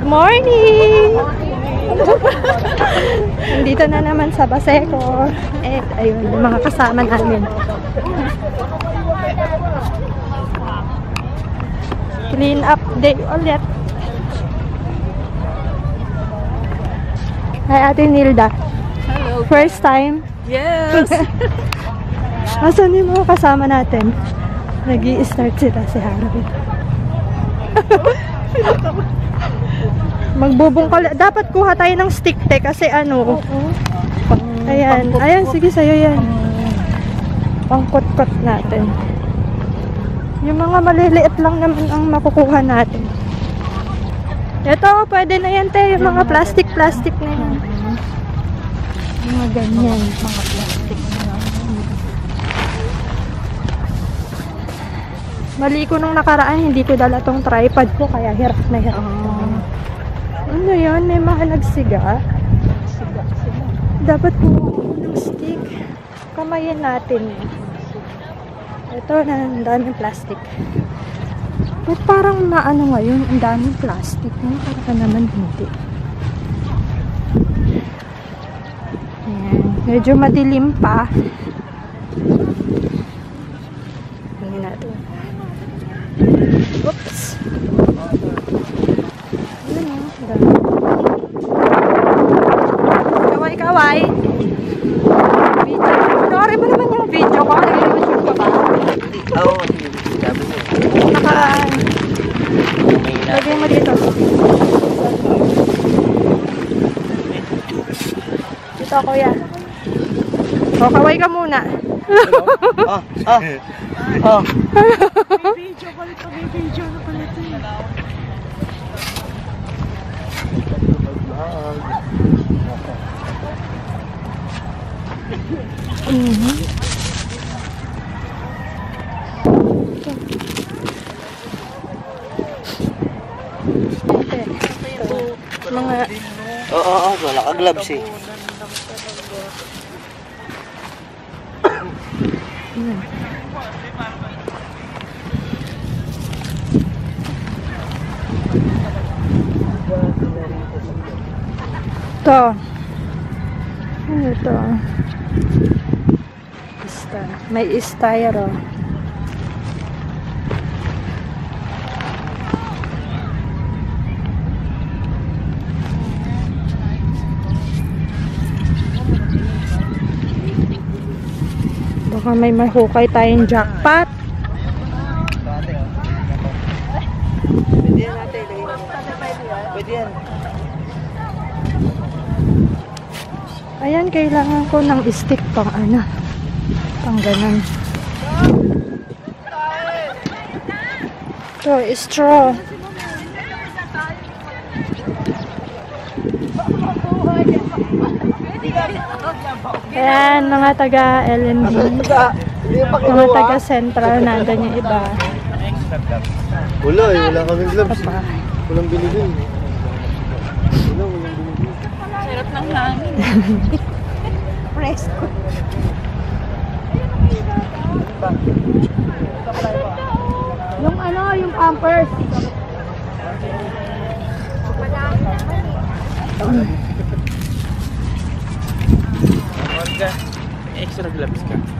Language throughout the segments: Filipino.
morning! Nandito na naman sa Baseco. Eh, ayun, yung mga kasama namin. Clean up day ulit. Hi, Ate Nilda. Hello. First time. Yes. Asan yung mga kasama natin? nag start sila si Harvey. Magbubungkal. Dapat kuha tayo ng stick te kasi ano. Ayan. Ayan, sige sa'yo yan. Pangkot-kot natin. Yung mga maliliit lang naman ang makukuha natin. Ito, pwede na yan te. Yung mga plastic-plastic na yan. Mga ganyan. Mga plastic na yan. Mali ko nung nakaraan, hindi ko dala tong tripod ko, kaya hirap na hirap. Ah. Ano yun? May mga nagsiga. Siga, siga. Dapat kumuha ng stick. Kamayin natin. Ito na, ang daming plastic. Ba't parang maano ngayon, ang daming plastic. No? Parang naman hindi. Ayan. Medyo madilim pa. Tingnan natin. Oops! Ayan o, ang dami. Kaway, kaway. Video. Panoorin mo naman yung video ko. Nag-YouTube ka ba? Oo, sabi mo. Naka... May na. Lagay mo dito. Dito, kuya. O, kaway ka muna. Ah, ah, ah. Video pala ito. May video na pala ito. Mhm. Ito. Mga... Oo, oo, wala ka gloves eh. Ito. Ano ito? Ista. May styro. Baka may mahukay tayong jackpot. Ayan, kailangan ko ng stick pang ano. Pang ganun. Ito, straw. Ayan, mga taga LND. Mga taga Central, nandun yung iba. Wala eh, wala kaming gloves. Apa. Walang binili. Wala, walang binili. Sarap ng hangin. Fresco. Yung ano, yung pampers. Extra gloves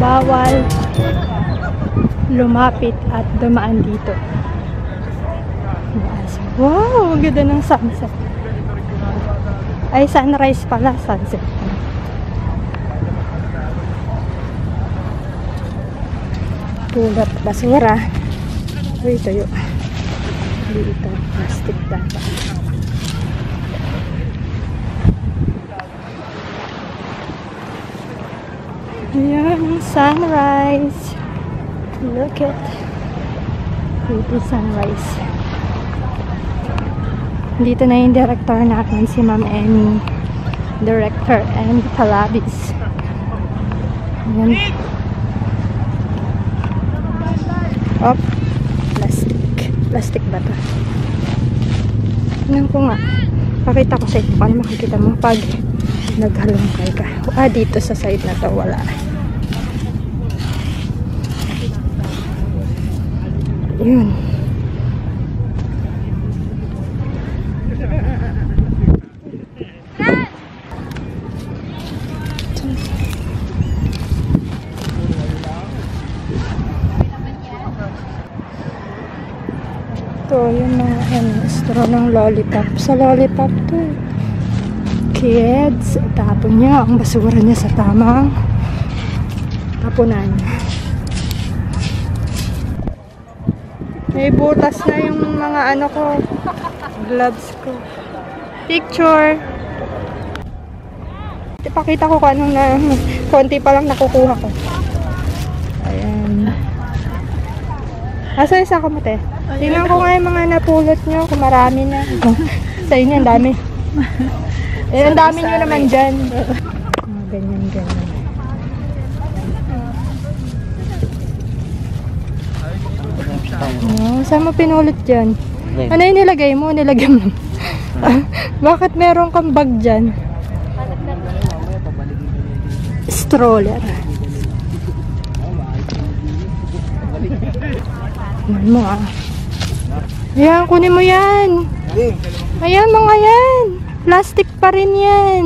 bawal lumapit at dumaan dito. Wow, ang ganda ng sunset. Ay, sunrise pala, sunset. Pulot basura. Uy, tayo. Dito, plastic dapat. Ayan, sunrise. Look at pretty sunrise. Dito na yung director natin, si Ma'am Annie. Director Annie Calabis. Ayan. Op. Plastic. Plastic ba to? Tingnan ko nga. Pakita ko sa inyo paano makikita mo pag naghalongkay ka. Ah, dito sa side na to wala. Yun. Ito, yung mga ano, straw ng lollipop. Sa lollipop to. eh. Kids, tapon niya ang basura niya sa tamang tapunan. May butas na yung mga ano ko, gloves ko. Picture. Ipakita ko kung anong na, konti pa lang nakukuha ko. Ayan. Asa isa ka mate? Tingnan ko nga yung mga napulot nyo, kung marami na. Sa inyo, ang dami. Eh, ang dami nyo naman dyan. Mga ganyan, ganyan. Oh, saan mo pinulot dyan? Ano yung nilagay mo? Nilagay mo. Bakit meron kang bag dyan? Stroller. Yan mo ah. Ayan, kunin mo yan. Ayan, mga yan. Plastic pa rin yan.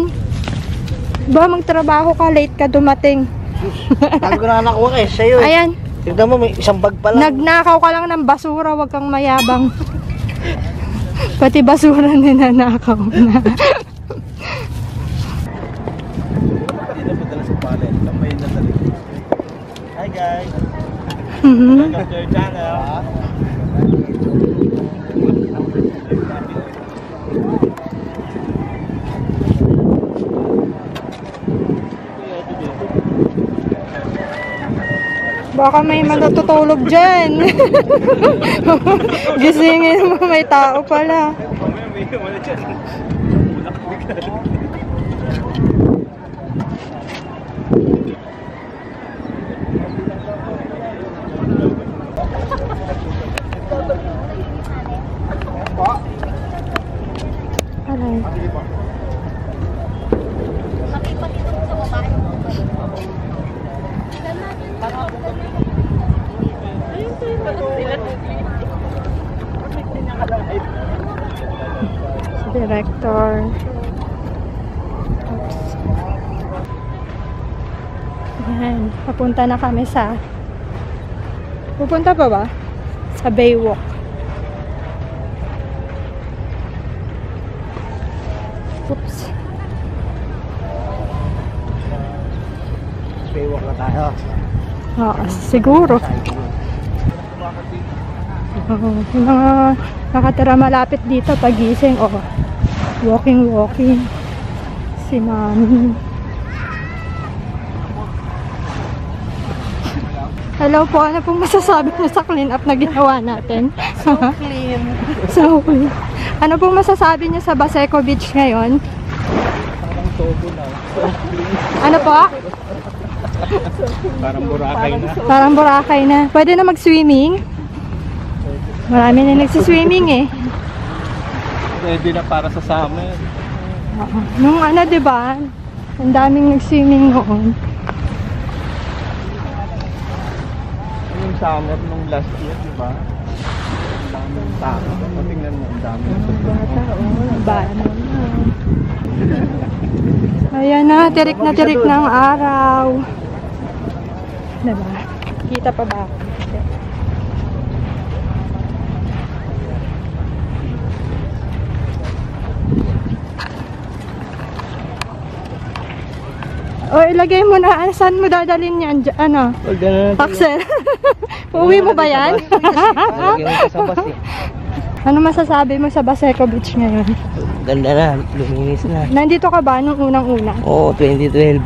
Ba, magtrabaho ka, late ka dumating. Tago ko na nakuha eh, sa'yo eh. Ayan, Tignan mo, may isang bag pa lang. nagnakaw ka lang ng basura, wag kang mayabang. Pati basura ninanakaw na. Hi guys! Mhm. Welcome to your channel! Baka may matutulog dyan. Gisingin mo, may tao pala. Aray. Si Director. Oops. Ayan, papunta na kami sa Pupunta pa ba? Sa Baywalk. Oops. Baywalk na tayo. Oo, siguro. Oo, yung mga nakatira malapit dito pagising o walking walking si mami Hello po, ano pong masasabi niyo sa clean up na ginawa natin? So clean. so clean. Ano pong masasabi niyo sa Baseco Beach ngayon? Ano po? Parang burakay na. Parang Boracay na. Pwede na mag-swimming? Marami na nagsiswimming eh. Pwede na para sa summer. Oo. Nung ano, di ba? Ang daming nag-swimming noon. Yung summer nung last year, di ba? Ang daming tao. Tingnan mo, ang dami. Bata, Ayan na, tirik na tirik ng araw. Diba? Kita pa ba? ako? O, ilagay mo na. Ah, Saan mo dadalhin yan? Diyan, ano? Huwag na natin. Axel. Uuwi mo ba yan? Ano masasabi mo sa Baseco Beach ngayon? Ganda na, luminis na. Nandito ka ba nung unang-una? Oo, 2012.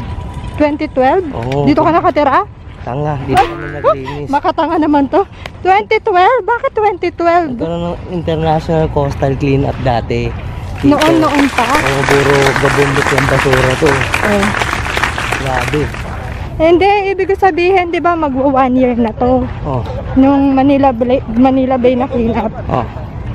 2012? Oo. Dito ka nakatira? Tanga, di na kami naglinis. Makatanga naman to. 2012? Bakit 2012? Nagkaroon ng international coastal cleanup dati. Dito. Noon-noon pa? Oo, puro gabumbot yung basura to. Oh. Grabe. Hindi, ibig sabihin, di ba, mag one year na to. Oh, Nung Manila Bay, Manila Bay na clean up. oh.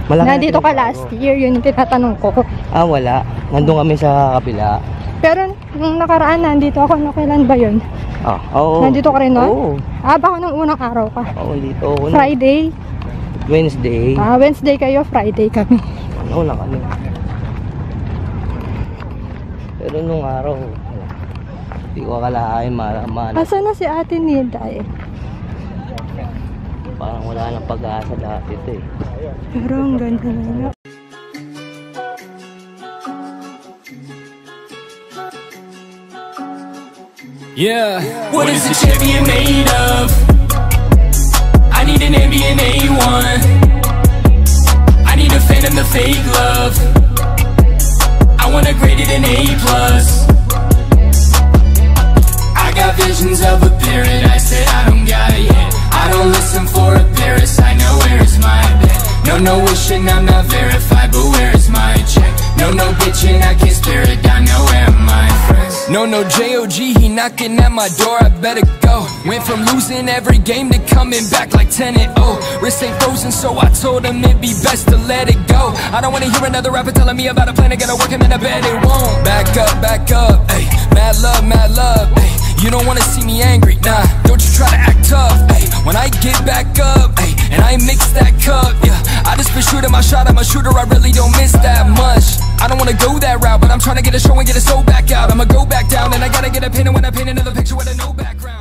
Malaki Nandito na ka last year, yun yung tinatanong ko. Ah, wala. Nandun kami sa kabila. Pero nung nakaraan, nandito ako, no, kailan ba yun? Ah, oo. Nandito ka rin nun? Oo. Ah, baka nung unang araw ka. Oo, dito ako. na- Friday? Wednesday. Ah, Wednesday kayo, Friday kami. Ano na kami. Pero nung araw, hindi ko akalain malaman. Asa na si Ate Nilda eh? Parang wala nang pag-asa dati ito eh. Pero ang ganda na nga. Yeah. What is a champion made of? I need an ambient A1. I need a phantom the fake love. I want to grade it an A plus. I visions of a paradise that I don't got it yet. I don't listen for a Paris. I know where is my bed. No, no wishing I'm not verified, but where is my check? No, no bitching, I can't spare it down. Now where are my friends? No, no J.O.G. He knocking at my door. I better go. Went from losing every game to coming back like 10 and 0. Wrist ain't frozen, so I told him it'd be best to let it go. I don't wanna hear another rapper telling me about a plan get to work, and then I bet it won't. Back up, back up, ayy. Mad love, mad love, ayy. You don't wanna see me angry, nah. Don't you try to act tough, ayy. When I get back up, ayy, and I mix that cup, yeah. I just been shooting my shot, I'm a shooter, I really don't miss that much. I don't wanna go that route, but I'm trying to get a show and get a soul back out. I'ma go back down, and I gotta get a pin, and when I paint another picture with a no background.